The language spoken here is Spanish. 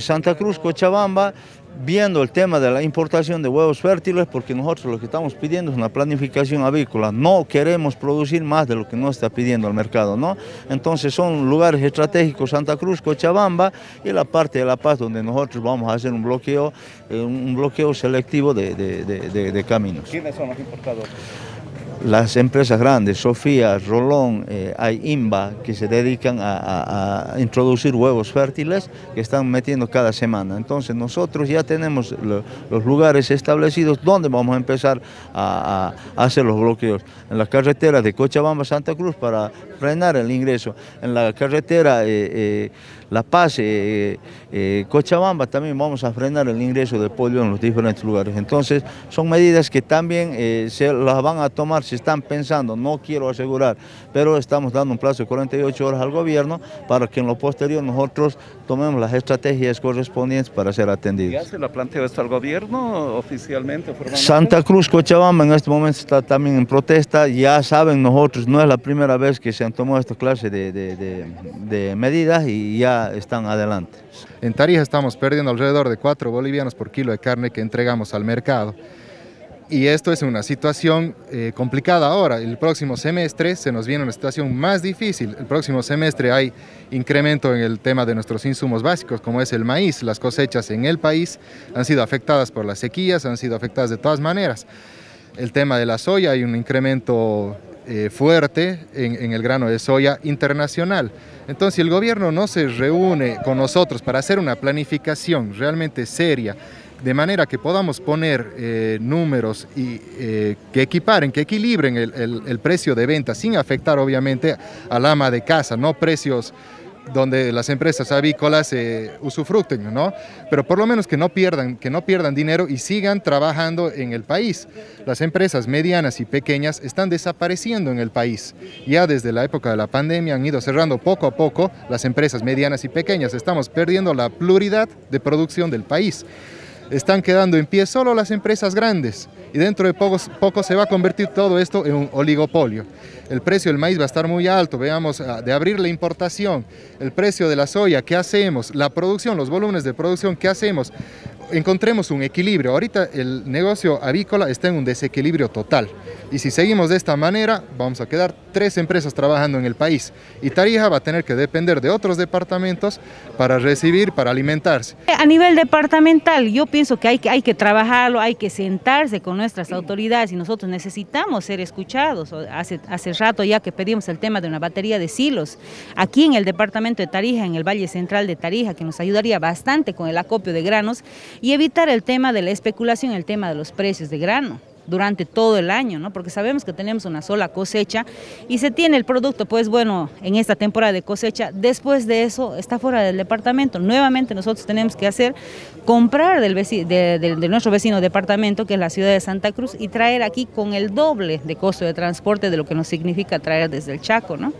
Santa Cruz, Cochabamba, viendo el tema de la importación de huevos fértiles, porque nosotros lo que estamos pidiendo es una planificación avícola. No queremos producir más de lo que nos está pidiendo el mercado, ¿no? Entonces son lugares estratégicos Santa Cruz, Cochabamba y la parte de La Paz donde nosotros vamos a hacer un bloqueo, eh, un bloqueo selectivo de, de caminos. ¿Quiénes son los importadores? Las empresas grandes, Sofía, Rolón, eh, hay IMBA, que se dedican a, introducir huevos fértiles que están metiendo cada semana. Entonces nosotros ya tenemos los lugares establecidos donde vamos a empezar a, hacer los bloqueos. En la carretera de Cochabamba Santa Cruz para frenar el ingreso. En la carretera eh, eh, La Paz, Cochabamba también vamos a frenar el ingreso de pollo en los diferentes lugares. Entonces son medidas que también se las van a tomar si están pensando, no quiero asegurar, pero estamos dando un plazo de 48 horas al gobierno para que en lo posterior nosotros tomemos las estrategias correspondientes para ser atendidos. ¿Ya se lo planteó esto al gobierno oficialmente? Santa Cruz, Cochabamba en este momento está también en protesta, ya saben nosotros, no es la primera vez que se han tomado esta clase de, de medidas y ya están adelante. En Tarija estamos perdiendo alrededor de 4 bolivianos por kilo de carne que entregamos al mercado. Y esto es una situación eh, complicada ahora. El próximo semestre se nos viene una situación más difícil. El próximo semestre hay incremento en el tema de nuestros insumos básicos, como es el maíz. Las cosechas en el país han sido afectadas por las sequías, han sido afectadas de todas maneras. El tema de la soya, hay un incremento eh, fuerte en, en el grano de soya internacional. Entonces, si el gobierno no se reúne con nosotros para hacer una planificación realmente seria, de manera que podamos poner eh, números y eh, que equiparen, que equilibren el, precio de venta sin afectar obviamente al ama de casa, no precios donde las empresas avícolas eh, usufructen, ¿no? Pero por lo menos que no, pierdan, que no pierdan dinero y sigan trabajando en el país. Las empresas medianas y pequeñas están desapareciendo en el país. Ya desde la época de la pandemia han ido cerrando poco a poco las empresas medianas y pequeñas. Estamos perdiendo la pluralidad de producción del país están quedando en pie solo las empresas grandes y dentro de poco, se va a convertir todo esto en un oligopolio. El precio del maíz va a estar muy alto, veamos, ah, de abrir la importación, el precio de la soya, ¿qué hacemos? La producción, los volúmenes de producción, ¿qué hacemos? Encontremos un equilibrio. Ahorita el negocio avícola está en un desequilibrio total. Y si seguimos de esta manera, vamos a quedar tres empresas trabajando en el país. Y Tarija va a tener que depender de otros departamentos para recibir, para alimentarse. A nivel departamental, yo pienso que hay, que hay que trabajarlo, hay que sentarse con nuestras autoridades y nosotros necesitamos ser escuchados. Hace, hace rato ya que pedimos el tema de una batería de silos aquí en el departamento de Tarija, en el Valle Central de Tarija, que nos ayudaría bastante con el acopio de granos y evitar el tema de la especulación, el tema de los precios de grano durante todo el año, ¿no? porque sabemos que tenemos una sola cosecha y se tiene el producto, pues bueno, en esta temporada de cosecha, después de eso está fuera del departamento. Nuevamente nosotros tenemos que hacer, comprar del de, nuestro vecino departamento, que es la ciudad de Santa Cruz, y traer aquí con el doble de costo de transporte de lo que nos significa traer desde el Chaco. ¿no?